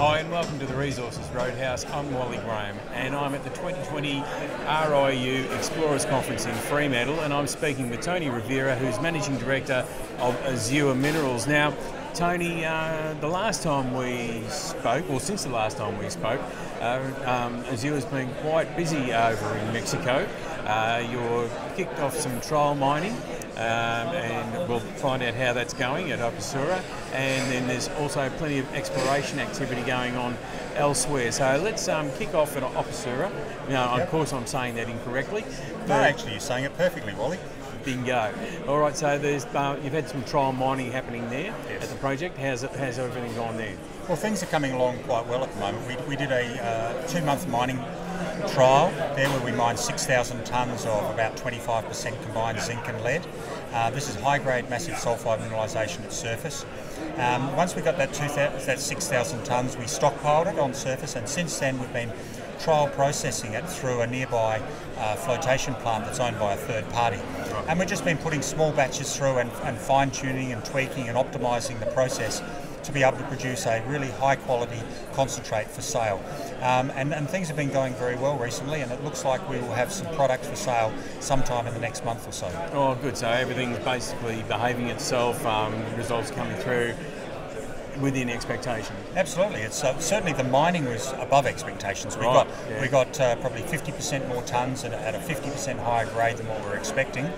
Hi, and welcome to the Resources Roadhouse. I'm Wally Graham, and I'm at the 2020 RIU Explorers Conference in Fremantle, and I'm speaking with Tony Rovira, who's Managing Director of Azure Minerals. Now, Tony, uh, the last time we spoke, or since the last time we spoke, uh, um, Azure has been quite busy over in Mexico. Uh, you're kicked off some trial mining and we'll find out how that's going at Oposura. And then there's also plenty of exploration activity going on elsewhere. So let's um, kick off at Oposura. Now, yep. of course, I'm saying that incorrectly. No, actually, you're saying it perfectly, Wally. Bingo. All right, so there's uh, you've had some trial mining happening there yes. at the project. How's it, how's everything gone there? Well, things are coming along quite well at the moment. We, we did a uh, two-month mining trial there where we mined 6,000 tonnes of about 25% combined zinc and lead. Uh, this is high-grade massive sulphide mineralisation at surface. Um, once we got that, that 6,000 tonnes, we stockpiled it on surface, and since then we've been trial processing it through a nearby uh, flotation plant that's owned by a third party. And we've just been putting small batches through and, and fine tuning and tweaking and optimising the process to be able to produce a really high quality concentrate for sale. Um, and, and, things have been going very well recently, and it looks like we will have some products for sale sometime in the next month or so. Oh, good. So everything's basically behaving itself, um, results coming through within expectation. Absolutely, it's uh, certainly the mining was above expectations. We right, got yeah. we got uh, probably 50% more tonnes at, at a 50% higher grade than what we were expecting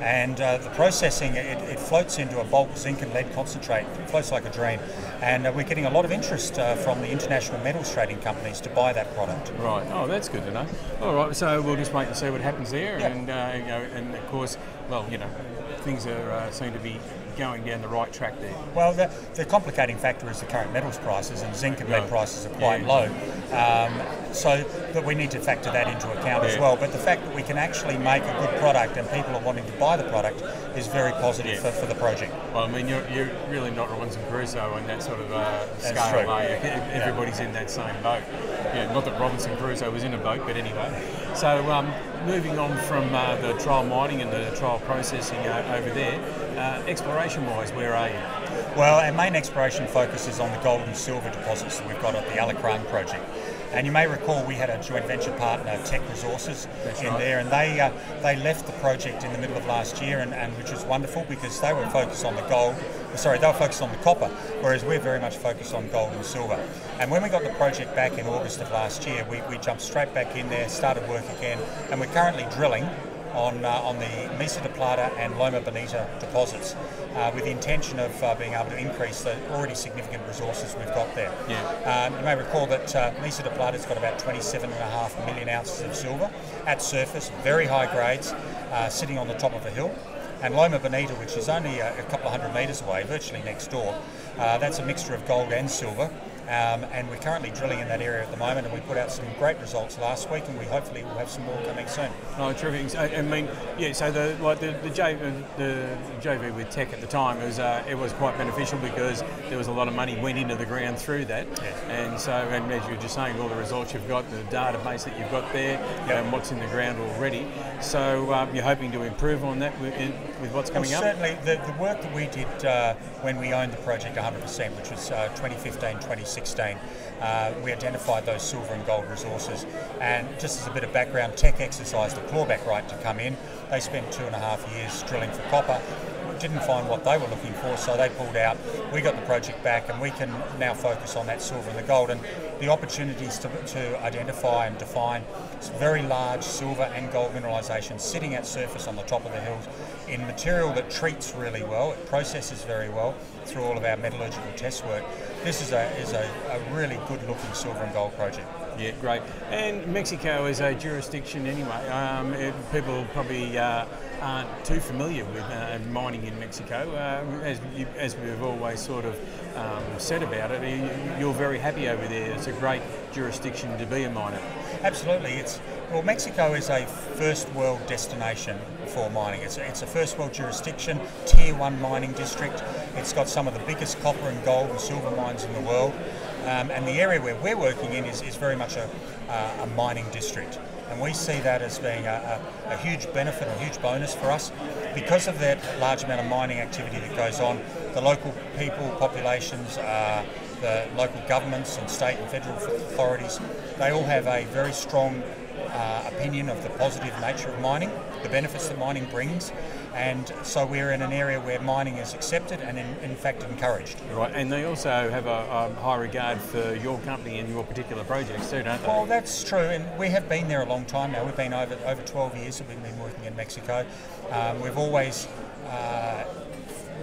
and uh, the processing it, it, floats into a bulk zinc and lead concentrate. It floats like a dream, and uh, we're getting a lot of interest uh, from the international metals trading companies to buy that product. Right. Oh, that's good to know. All right. So we'll just wait and see what happens there, and uh, you know, and of course, well, you know, things are uh, seem to be going down the right track there. Well, the, the complicating factor is the current metals prices, and zinc and lead prices are quite yeah. low. Um, so that we need to factor that into account yeah. as well. But the fact that we can actually make a good product and people are wanting to buy the product is very positive yeah. for, for the project. Well, I mean, you're, you're really not Robinson Crusoe on that sort of uh, scale, are you? Everybody's in that same boat. Yeah, not that Robinson Crusoe was in a boat, but anyway. So um, moving on from uh, the trial mining and the trial processing uh, over there, uh, exploration-wise, where are you? Well, our main exploration focus is on the gold and silver deposits that we've got at the Alacran project. And you may recall we had a joint venture partner, Teck Resources, That's in right. there, and they uh, they left the project in the middle of last year, and, and which was wonderful because they were focused on the gold. Sorry, they were focused on the copper, whereas we're very much focused on gold and silver. And when we got the project back in August of last year, we, we jumped straight back in there, started work again, and we're currently drilling on, uh, on the Mesa de Plata and Loma Bonita deposits uh, with the intention of uh, being able to increase the already significant resources we've got there. Yeah. Um, you may recall that uh, Mesa de Plata's got about 27.5 million ounces of silver at surface, very high grades, uh, sitting on the top of a hill. And Loma Bonita, which is only a, a couple of hundred metres away, virtually next door, uh, that's a mixture of gold and silver. Um, and we're currently drilling in that area at the moment, and we put out some great results last week, and we hopefully will have some more coming soon. Oh, terrific! I, I mean, yeah. So the like the the, J, the JV with Teck at the time it was uh, it was quite beneficial because there was a lot of money went into the ground through that, yes. and so and as you were just saying, all the results you've got, the database that you've got there, yep. and what's in the ground already. So um, you're hoping to improve on that with, with what's coming well, certainly up. Certainly, the, the work that we did uh, when we owned the project 100%, which was uh, 2015, 2016. 2016, uh, we identified those silver and gold resources. And just as a bit of background, Teck exercised a clawback right to come in. They spent two and a half years drilling for copper didn't find what they were looking for, so they pulled out. We got the project back, and we can now focus on that silver and the gold and the opportunities to, to identify and define very large silver and gold mineralisation sitting at surface on the top of the hills in material that treats really well, it processes very well through all of our metallurgical test work. This is a is a, a really good looking silver and gold project. Yeah, great. And Mexico is a jurisdiction anyway. Um, it, people probably uh, aren't too familiar with uh, mining in Mexico. Uh, as, you, as, we've always sort of um, said about it, you're very happy over there. It's a great jurisdiction to be a miner. Absolutely. It's well, Mexico is a first world destination for mining. It's a, it's a first world jurisdiction, tier one mining district. It's got some of the biggest copper and gold and silver mines in the world. Um, and the area where we're working in is, is very much a, uh, a mining district. And we see that as being a, a, a, huge benefit, a huge bonus for us. Because of that large amount of mining activity that goes on, the local people, populations are the local governments and state and federal authorities, they all have a very strong uh, opinion of the positive nature of mining, the benefits that mining brings, and so we're in an area where mining is accepted and in, in fact encouraged. Right, and they also have a, a, high regard for your company and your particular projects too, don't they? Well, that's true, and we have been there a long time now. We've been over over 12 years that we've been working in Mexico. Um, we've always uh,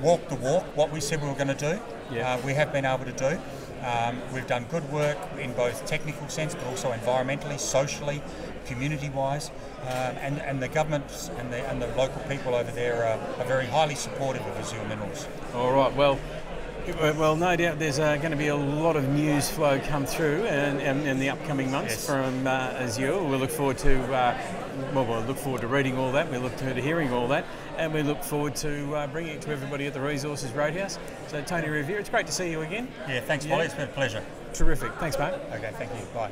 walked the walk, what we said we were going to do. Yeah. Uh, we have been able to do. Um, we've done good work in both technical sense, but also environmentally, socially, community-wise, um, and, and the governments and the, and the local people over there are, are very highly supportive of Azure Minerals. All right. Well, well, no doubt there's uh, going to be a lot of news flow come through in, in, in the upcoming months Yes. from uh, Azure. We look forward to uh, well, we'll look forward to reading all that. We look forward to hearing all that, and we look forward to uh, bringing it to everybody at the Resources Roadhouse. So, Tony Rovira, it's great to see you again. Yeah, thanks, Yeah. Polly. It's been a pleasure. Terrific. Thanks, mate. Okay, thank you. Bye.